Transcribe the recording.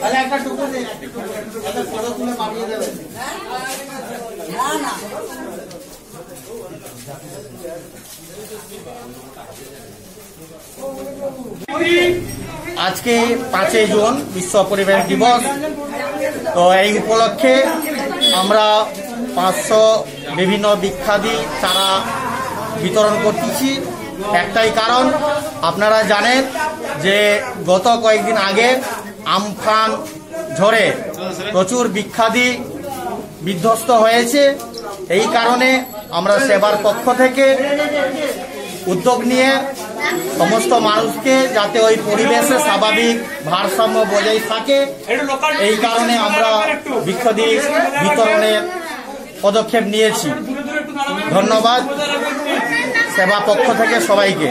তাহলে একটা টুকরো দিন একটা ফটো তুলে পাঠিয়ে দেবেন না না। Thank you. আজকে পাঁচই জুন বিশ্ব পরিবেশ দিবস। তো এই উপলক্ষে আমরা পাঁচশো বিভিন্ন বিখ্যাতি চারা বিতরণ করতেছি। একটাই কারণ, আপনারা জানেন যে গত কয়েকদিন আগে আমফান ঝড়ে প্রচুর বিখ্যাতি বিধ্বস্ত হয়েছে। এই কারণে আমরা সেবার পক্ষ থেকে উদ্যোগ নিয়ে সমস্ত মানুষকে যাতে ওই পরিবেশে স্বাভাবিক ভারসাম্য বজায় থাকে। এই কারণে আমরা বৃক্ষদি বিতরণের পদক্ষেপ নিয়েছি। ধন্যবাদ। সেবা পক্ষ থেকে সবাইকে।